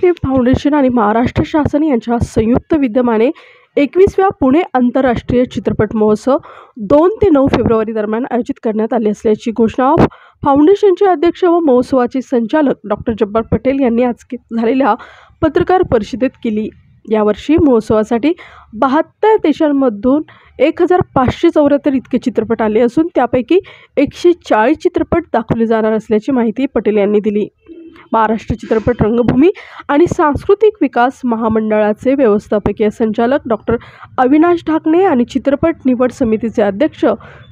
Film foundation आणि महाराष्ट्र शासन यांच्या संयुक्त विद्यमाने एकवीसव्या पुणे आंतरराष्ट्रीय चित्रपट महोत्सव दोन ते नऊ फेब्रुवारी दरम्यान आयोजित करण्यात आली असल्याची घोषणा फाउंडेशनचे अध्यक्ष व महोत्सवाचे संचालक डॉक्टर जब्बार पटेल यांनी आज झालेल्या पत्रकार परिषदेत केली. यावर्षी महोत्सवासाठी बहात्तर देशांमधून एक हजार पाचशे चौऱ्याहत्तर इतके चित्रपट आले असून त्यापैकी एकशे चाळीस चित्रपट दाखवले जाणार असल्याची माहिती पटेल यांनी दिली. महाराष्ट्र चित्रपट रंगभूमी आणि सांस्कृतिक विकास महामंडळाचे व्यवस्थापकीय संचालक डॉक्टर अविनाश ढाकणे आणि चित्रपट निवड समितीचे अध्यक्ष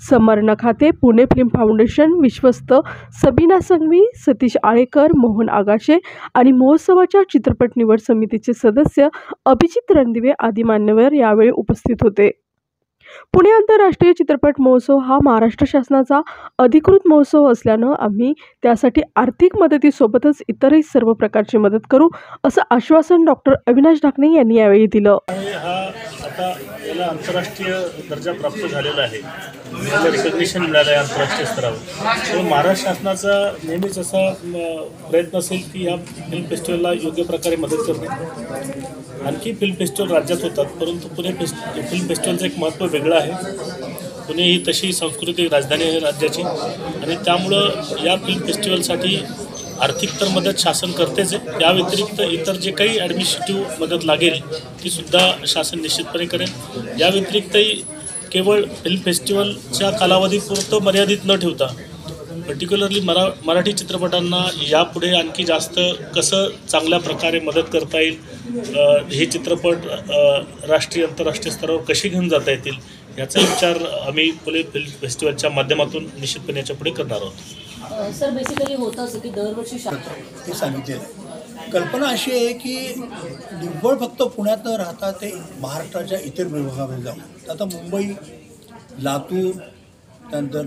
समर नखाते पुणे फिल्म फाउंडेशन विश्वस्त सबीना संघवी सतीश आळेकर मोहन आगाशे आणि महोत्सवाच्या चित्रपट निवड समितीचे सदस्य अभिजित रणदिवे आदी मान्यवर यावेळी उपस्थित होते. पुणे आंतरराष्ट्रीय चित्रपट महोत्सव हा महाराष्ट्र शासनाचा अधिकृत महोत्सव असल्यानं आम्ही त्यासाठी आर्थिक मदतीसोबतच इतरही सर्व प्रकारची मदत करू असं आश्वासन डॉक्टर अविनाश ढाकणे यांनी यावेळी दिलं. त्याला आंतरराष्ट्रीय दर्जा प्राप्त झालेला आहे. त्याला रिकग्निशन मिळालं आहे आंतरराष्ट्रीय स्तरावर. तर महाराष्ट्र शासनाचा नेहमीच असा प्रयत्न असेल की या फिल्म फेस्टिवलला योग्य प्रकारे मदत करणे. आणखी फिल्म फेस्टिवल राज्यात होतात परंतु पुणे फेस्ट फिल्म फेस्टिवलचं एक महत्त्व वेगळं आहे. पुणे ही तशी सांस्कृतिक राजधानी आहे राज्याची. आणि त्यामुळं या फिल्म फेस्टिवलसाठी आर्थिक तर मदत शासन करतेच आहे. या व्यतिरिक्त इतर जे काही ॲडमिनिस्ट्रेटिव्ह मदत लागेल ती सुद्धा शासन निश्चितपणे करेल. या व्यतिरिक्तही केवळ फिल्म फेस्टिवलच्या कालावधीपुरतं मर्यादित न ठेवता पर्टिक्युलरली मरा मराठी चित्रपटांना यापुढे आणखी जास्त कसं चांगल्या प्रकारे मदत करता येईल हे चित्रपट राष्ट्रीय आंतरराष्ट्रीय स्तरावर कसे घेऊन जाता येतील याचा विचार आम्ही पुणे फिल्म फेस्टिवलच्या माध्यमातून निश्चितपणे याच्यापुढे करणार आहोत. सर बेसिकली होतं असं की दरवर्षी हे सांगितलेलं आहे. कल्पना अशी आहे की निव्वळ फक्त पुण्यात न राहता ते महाराष्ट्राच्या इतर विभागामध्ये जाऊ आता मुंबई लातूर त्यानंतर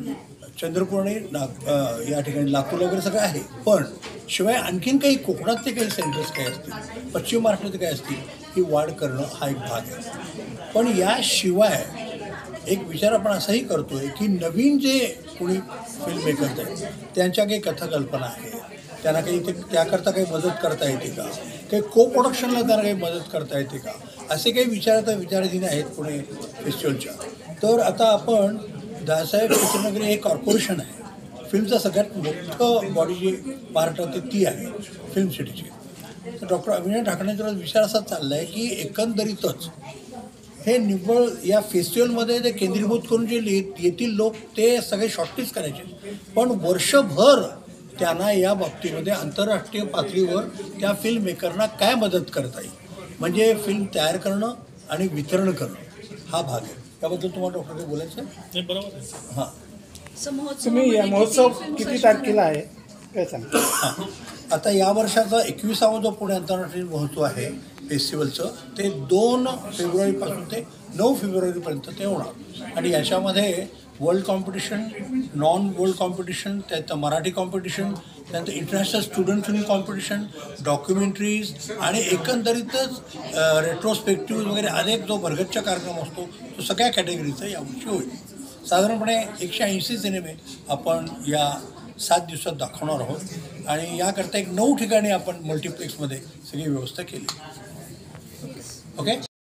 चंद्रपूर आणि नाग या ठिकाणी लातूर वगैरे सगळं आहे. पण शिवाय आणखीन काही कोकणातले काही सेंटर्स काय असतील पश्चिम महाराष्ट्रातले काय असतील ही वाढ करणं हा एक भाग आहे. पण याशिवाय एक विचार आपण असाही करतो आहे की नवीन जे कोणी फिल्म मेकर्स आहेत त्यांच्या काही कथाकल्पना आहे त्यांना काही ते त्याकरता काही मदत करता येते का? काही को प्रोडक्शनला त्यांना काही मदत करता येते का? असे काही विचार आता विचाराधीन आहेत पुणे फेस्टिवलच्या तर आता आपण दासाहेब चित्रनगरी हे कॉर्पोरेशन आहे. फिल्मचं सगळ्यात मोठं बॉडी जी पार्ट होते ती आहे फिल्म सिटीची तर डॉक्टर अभिनय ढाकणेचा विचार असा चालला आहे की एकंदरीतच हे निव्वळ या फेस्टिवलमध्ये ते केंद्रीभूत करून जे येतील लोक ते सगळे शॉर्टलिस्ट करायचे. पण वर्षभर त्यांना या बाबतीमध्ये आंतरराष्ट्रीय पातळीवर त्या फिल्म मेकरना काय मदत करता येईल? म्हणजे फिल्म तयार करणं आणि वितरण करणं हा भाग आहे. त्याबद्दल तुम्हाला डॉक्टर काही बोलायचं आहे? नाही बरोबर आहे. हां. तुम्ही या महोत्सव किती तारखेला आहे? काय सांगा. हां. आता या वर्षाचा एकविसावा जो पुणे आंतरराष्ट्रीय महोत्सव आहे फेस्टिवलचं ते दोन फेब्रुवारीपासून ते नऊ फेब्रुवारीपर्यंत ते होणार. आणि याच्यामध्ये world competition non world competition त्यात मराठी कॉम्पिटिशन त्यानंतर international student film competition documentaries आणि एकंदरीतच रेट्रोस्पेक्टिव्ह वगैरे अनेक जो भरगतचा कार्यक्रम असतो तो सगळ्या कॅटेगरीचा यावर्षी होईल. साधारणपणे एकशे ऐंशी सिनेमे आपण या सात दिवसात दाखवणार आहोत. आणि याकरता एक नऊ ठिकाणी आपण मल्टिप्लेक्समध्ये सगळी व्यवस्था केली. Okay?